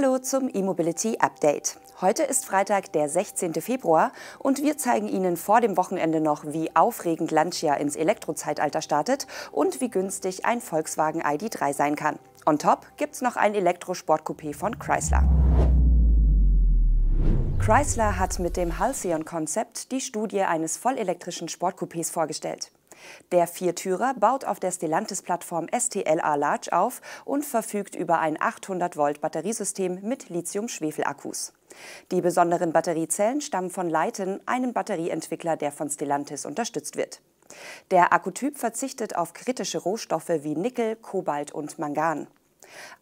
Hallo zum E-Mobility Update. Heute ist Freitag, der 16. Februar und wir zeigen Ihnen vor dem Wochenende noch, wie aufregend Lancia ins Elektrozeitalter startet und wie günstig ein Volkswagen ID3 sein kann. On top gibt's noch ein Elektrosportcoupé von Chrysler. Chrysler hat mit dem Halcyon-Konzept die Studie eines vollelektrischen Sportcoupés vorgestellt. Der Viertürer baut auf der Stellantis-Plattform STLA Large auf und verfügt über ein 800-Volt-Batteriesystem mit Lithium-Schwefel-Akkus. Die besonderen Batteriezellen stammen von Leiten, einem Batterieentwickler, der von Stellantis unterstützt wird. Der Akkutyp verzichtet auf kritische Rohstoffe wie Nickel, Kobalt und Mangan.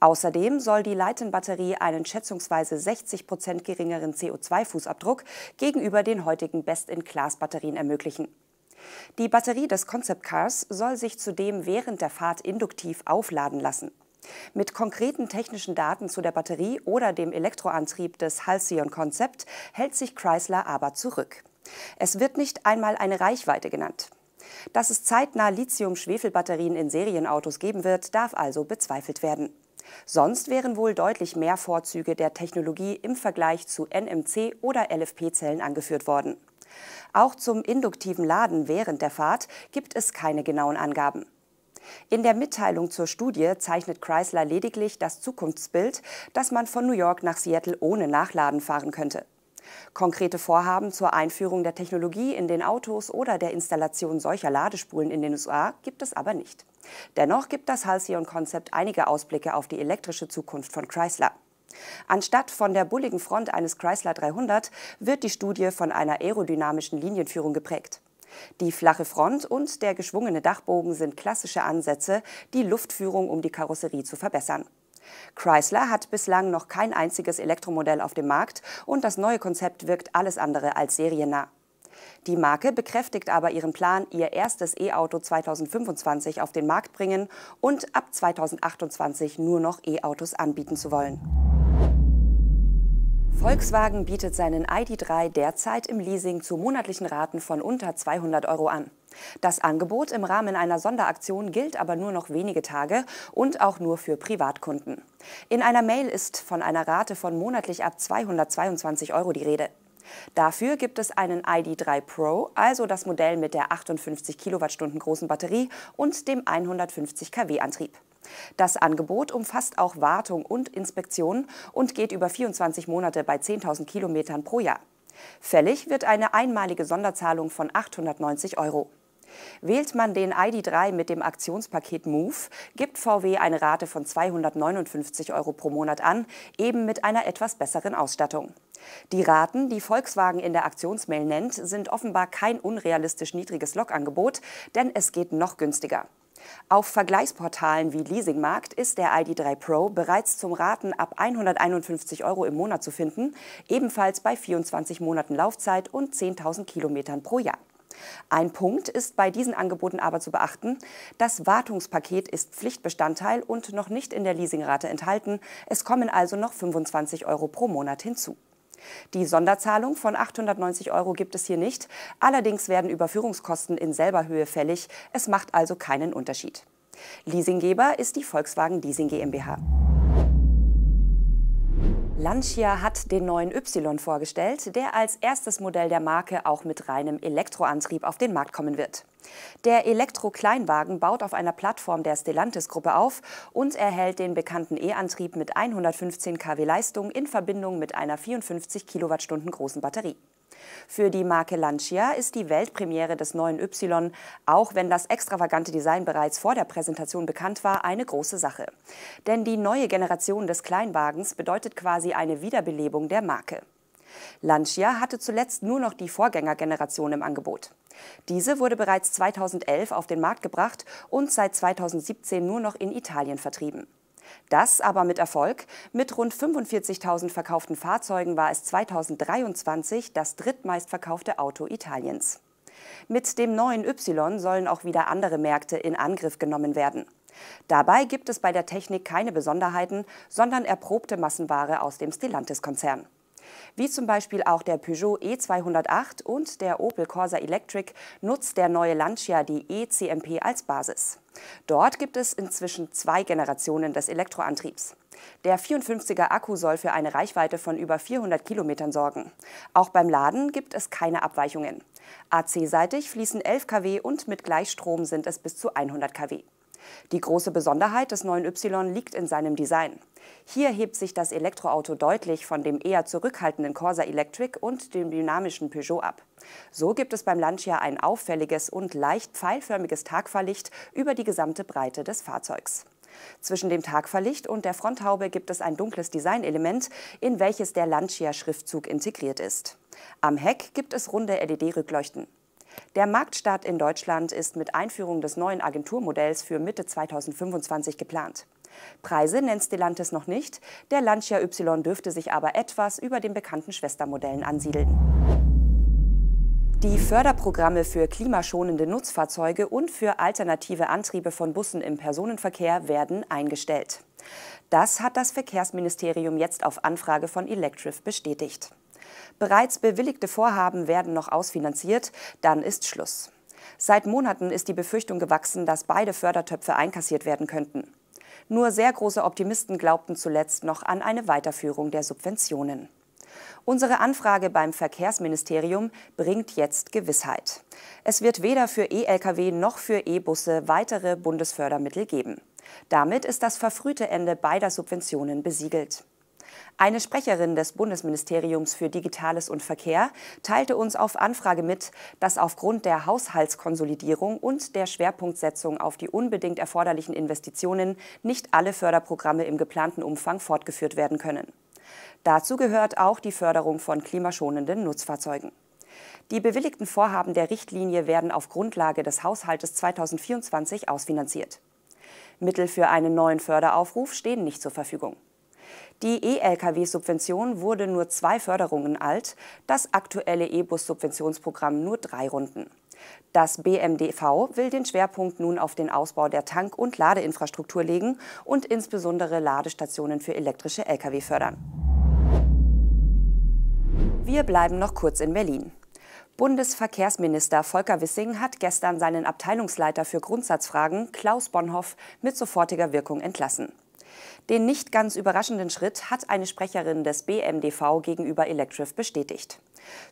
Außerdem soll die Leiten-Batterie einen schätzungsweise 60 Prozent geringeren CO2-Fußabdruck gegenüber den heutigen Best-in-Class-Batterien ermöglichen. Die Batterie des Concept Cars soll sich zudem während der Fahrt induktiv aufladen lassen. Mit konkreten technischen Daten zu der Batterie oder dem Elektroantrieb des Halcyon Concept hält sich Chrysler aber zurück. Es wird nicht einmal eine Reichweite genannt. Dass es zeitnah Lithium-Schwefel-Batterien in Serienautos geben wird, darf also bezweifelt werden. Sonst wären wohl deutlich mehr Vorzüge der Technologie im Vergleich zu NMC- oder LFP-Zellen angeführt worden. Auch zum induktiven Laden während der Fahrt gibt es keine genauen Angaben. In der Mitteilung zur Studie zeichnet Chrysler lediglich das Zukunftsbild, dass man von New York nach Seattle ohne Nachladen fahren könnte. Konkrete Vorhaben zur Einführung der Technologie in den Autos oder der Installation solcher Ladespulen in den USA gibt es aber nicht. Dennoch gibt das Halcyon-Konzept einige Ausblicke auf die elektrische Zukunft von Chrysler. Anstatt von der bulligen Front eines Chrysler 300 wird die Studie von einer aerodynamischen Linienführung geprägt. Die flache Front und der geschwungene Dachbogen sind klassische Ansätze, die Luftführung um die Karosserie zu verbessern. Chrysler hat bislang noch kein einziges Elektromodell auf dem Markt und das neue Konzept wirkt alles andere als seriennah. Die Marke bekräftigt aber ihren Plan, ihr erstes E-Auto 2025 auf den Markt bringen und ab 2028 nur noch E-Autos anbieten zu wollen. Volkswagen bietet seinen ID.3 derzeit im Leasing zu monatlichen Raten von unter 200 Euro an. Das Angebot im Rahmen einer Sonderaktion gilt aber nur noch wenige Tage und auch nur für Privatkunden. In einer Mail ist von einer Rate von monatlich ab 222 Euro die Rede. Dafür gibt es einen ID.3 Pro, also das Modell mit der 58 Kilowattstunden großen Batterie und dem 150 kW Antrieb. Das Angebot umfasst auch Wartung und Inspektion und geht über 24 Monate bei 10.000 Kilometern pro Jahr. Fällig wird eine einmalige Sonderzahlung von 890 Euro. Wählt man den ID.3 mit dem Aktionspaket Move, gibt VW eine Rate von 259 Euro pro Monat an, eben mit einer etwas besseren Ausstattung. Die Raten, die Volkswagen in der Aktionsmail nennt, sind offenbar kein unrealistisch niedriges Lokangebot, denn es geht noch günstiger. Auf Vergleichsportalen wie Leasingmarkt ist der ID.3 Pro bereits zum Raten ab 151 Euro im Monat zu finden, ebenfalls bei 24 Monaten Laufzeit und 10.000 Kilometern pro Jahr. Ein Punkt ist bei diesen Angeboten aber zu beachten, das Wartungspaket ist Pflichtbestandteil und noch nicht in der Leasingrate enthalten. Es kommen also noch 25 Euro pro Monat hinzu. Die Sonderzahlung von 890 Euro gibt es hier nicht. Allerdings werden Überführungskosten in selber Höhe fällig. Es macht also keinen Unterschied. Leasinggeber ist die Volkswagen Leasing GmbH. Lancia hat den neuen Y vorgestellt, der als erstes Modell der Marke auch mit reinem Elektroantrieb auf den Markt kommen wird. Der Elektro-Kleinwagen baut auf einer Plattform der Stellantis-Gruppe auf und erhält den bekannten E-Antrieb mit 115 kW Leistung in Verbindung mit einer 54 Kilowattstunden großen Batterie. Für die Marke Lancia ist die Weltpremiere des neuen Y, auch wenn das extravagante Design bereits vor der Präsentation bekannt war, eine große Sache. Denn die neue Generation des Kleinwagens bedeutet quasi eine Wiederbelebung der Marke. Lancia hatte zuletzt nur noch die Vorgängergeneration im Angebot. Diese wurde bereits 2011 auf den Markt gebracht und seit 2017 nur noch in Italien vertrieben. Das aber mit Erfolg. Mit rund 45.000 verkauften Fahrzeugen war es 2023 das drittmeistverkaufte Auto Italiens. Mit dem neuen Y sollen auch wieder andere Märkte in Angriff genommen werden. Dabei gibt es bei der Technik keine Besonderheiten, sondern erprobte Massenware aus dem Stellantis-Konzern. Wie zum Beispiel auch der Peugeot E208 und der Opel Corsa Electric nutzt der neue Lancia die eCMP als Basis. Dort gibt es inzwischen zwei Generationen des Elektroantriebs. Der 54er Akku soll für eine Reichweite von über 400 Kilometern sorgen. Auch beim Laden gibt es keine Abweichungen. AC-seitig fließen 11 kW und mit Gleichstrom sind es bis zu 100 kW. Die große Besonderheit des neuen Y liegt in seinem Design. Hier hebt sich das Elektroauto deutlich von dem eher zurückhaltenden Corsa Electric und dem dynamischen Peugeot ab. So gibt es beim Lancia ein auffälliges und leicht pfeilförmiges Tagfahrlicht über die gesamte Breite des Fahrzeugs. Zwischen dem Tagfahrlicht und der Fronthaube gibt es ein dunkles Designelement, in welches der Lancia-Schriftzug integriert ist. Am Heck gibt es runde LED-Rückleuchten. Der Marktstart in Deutschland ist mit Einführung des neuen Agenturmodells für Mitte 2025 geplant. Preise nennt Stellantis noch nicht, der Lancia Y dürfte sich aber etwas über den bekannten Schwestermodellen ansiedeln. Die Förderprogramme für klimaschonende Nutzfahrzeuge und für alternative Antriebe von Bussen im Personenverkehr werden eingestellt. Das hat das Verkehrsministerium jetzt auf Anfrage von Electrif bestätigt. Bereits bewilligte Vorhaben werden noch ausfinanziert, dann ist Schluss. Seit Monaten ist die Befürchtung gewachsen, dass beide Fördertöpfe einkassiert werden könnten. Nur sehr große Optimisten glaubten zuletzt noch an eine Weiterführung der Subventionen. Unsere Anfrage beim Verkehrsministerium bringt jetzt Gewissheit. Es wird weder für E-Lkw noch für E-Busse weitere Bundesfördermittel geben. Damit ist das verfrühte Ende beider Subventionen besiegelt. Eine Sprecherin des Bundesministeriums für Digitales und Verkehr teilte uns auf Anfrage mit, dass aufgrund der Haushaltskonsolidierung und der Schwerpunktsetzung auf die unbedingt erforderlichen Investitionen nicht alle Förderprogramme im geplanten Umfang fortgeführt werden können. Dazu gehört auch die Förderung von klimaschonenden Nutzfahrzeugen. Die bewilligten Vorhaben der Richtlinie werden auf Grundlage des Haushaltes 2024 ausfinanziert. Mittel für einen neuen Förderaufruf stehen nicht zur Verfügung. Die E-Lkw-Subvention wurde nur zwei Förderungen alt, das aktuelle E-Bus-Subventionsprogramm nur drei Runden. Das BMDV will den Schwerpunkt nun auf den Ausbau der Tank- und Ladeinfrastruktur legen und insbesondere Ladestationen für elektrische Lkw fördern. Wir bleiben noch kurz in Berlin. Bundesverkehrsminister Volker Wissing hat gestern seinen Abteilungsleiter für Grundsatzfragen Klaus Bonhoff mit sofortiger Wirkung entlassen. Den nicht ganz überraschenden Schritt hat eine Sprecherin des BMDV gegenüber Electrif bestätigt.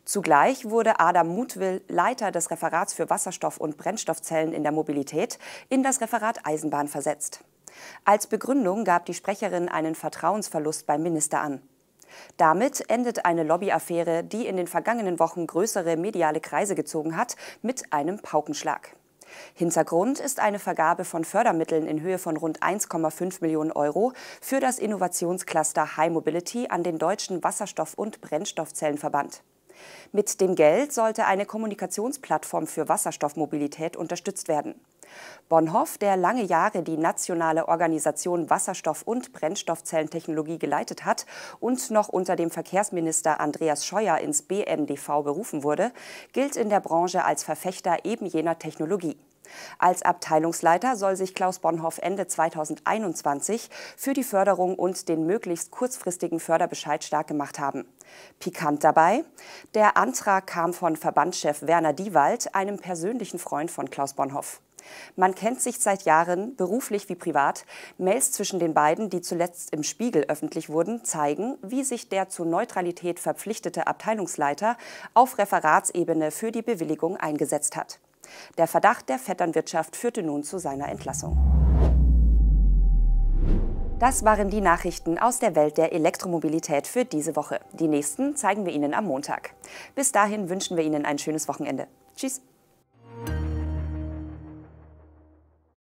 Zugleich wurde Adam Mutwill, Leiter des Referats für Wasserstoff- und Brennstoffzellen in der Mobilität, in das Referat Eisenbahn versetzt. Als Begründung gab die Sprecherin einen Vertrauensverlust beim Minister an. Damit endet eine Lobbyaffäre, die in den vergangenen Wochen größere mediale Kreise gezogen hat, mit einem Paukenschlag. Hintergrund ist eine Vergabe von Fördermitteln in Höhe von rund 1,5 Millionen Euro für das Innovationscluster High Mobility an den Deutschen Wasserstoff- und Brennstoffzellenverband. Mit dem Geld sollte eine Kommunikationsplattform für Wasserstoffmobilität unterstützt werden. Bonhoff, der lange Jahre die nationale Organisation Wasserstoff- und Brennstoffzellentechnologie geleitet hat und noch unter dem Verkehrsminister Andreas Scheuer ins BMDV berufen wurde, gilt in der Branche als Verfechter eben jener Technologie. Als Abteilungsleiter soll sich Klaus Bonhoff Ende 2021 für die Förderung und den möglichst kurzfristigen Förderbescheid stark gemacht haben. Pikant dabei, der Antrag kam von Verbandschef Werner Diewald, einem persönlichen Freund von Klaus Bonhoff. Man kennt sich seit Jahren, beruflich wie privat. Mails zwischen den beiden, die zuletzt im Spiegel öffentlich wurden, zeigen, wie sich der zur Neutralität verpflichtete Abteilungsleiter auf Referatsebene für die Bewilligung eingesetzt hat. Der Verdacht der Vetternwirtschaft führte nun zu seiner Entlassung. Das waren die Nachrichten aus der Welt der Elektromobilität für diese Woche. Die nächsten zeigen wir Ihnen am Montag. Bis dahin wünschen wir Ihnen ein schönes Wochenende. Tschüss.